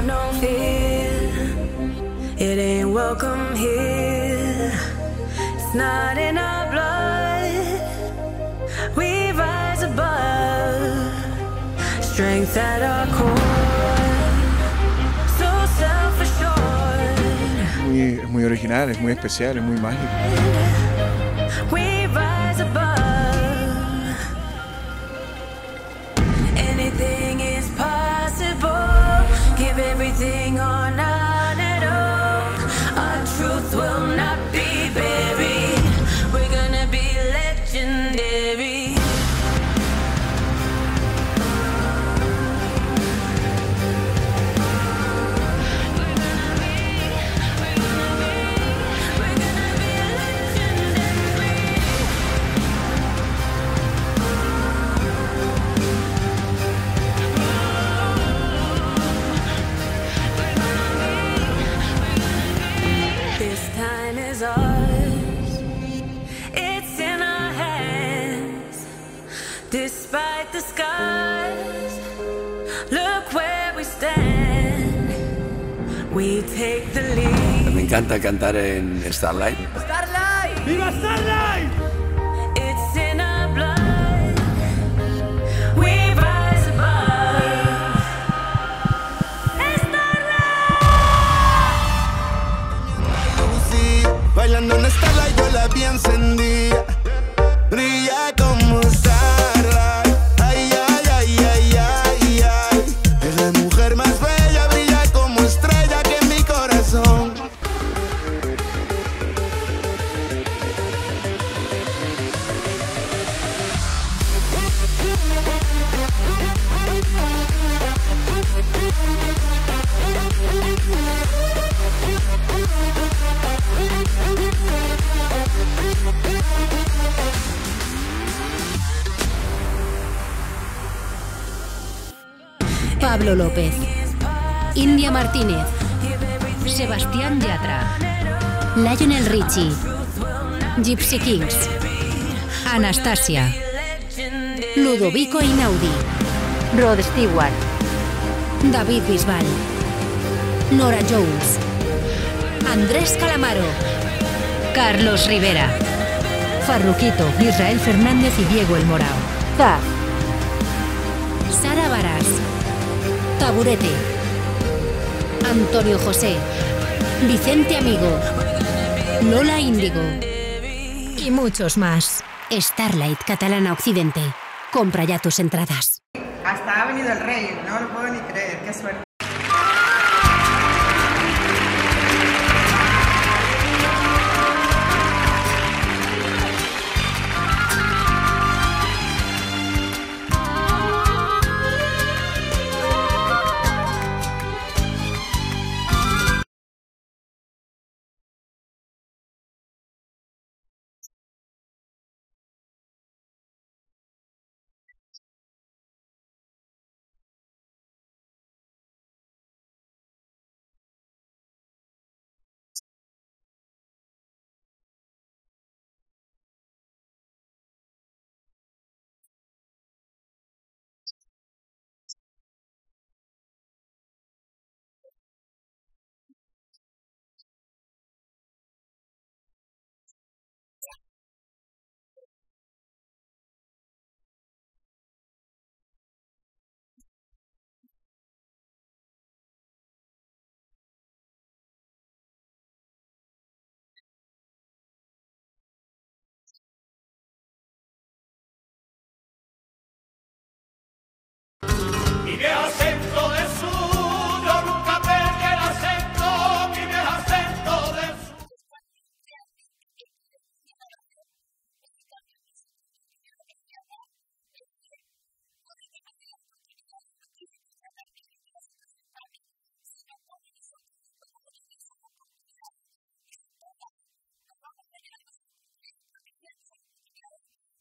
have no fear. It ain't welcome here. It's not in our blood. We rise above. Strength at our core. So self-assured. Muy, es muy original, es muy especial, es muy mágico. We Look where we stand. We take the lead. Me encanta cantar en Starlight. It's in our blood. We rise above. Lucy, Bailando en Starlight yo la vi encendida Pablo López, India Martínez, Sebastián Yatra, Lionel Richie, Gypsy Kings, Anastasia, Ludovico Inaudi, Rod Stewart, David Bisbal, Nora Jones, Andrés Calamaro, Carlos Rivera, Farruquito, Israel Fernández y Diego El Morao. Sara Varas, Taburete, Antonio José, Vicente Amigo, Lola Índigo y muchos más. Starlight Catalana Occidente. Compra ya tus entradas. Hasta ha venido el rey, no lo puedo ni creer, qué suerte.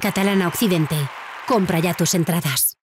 Catalana Occidente. Compra ya tus entradas.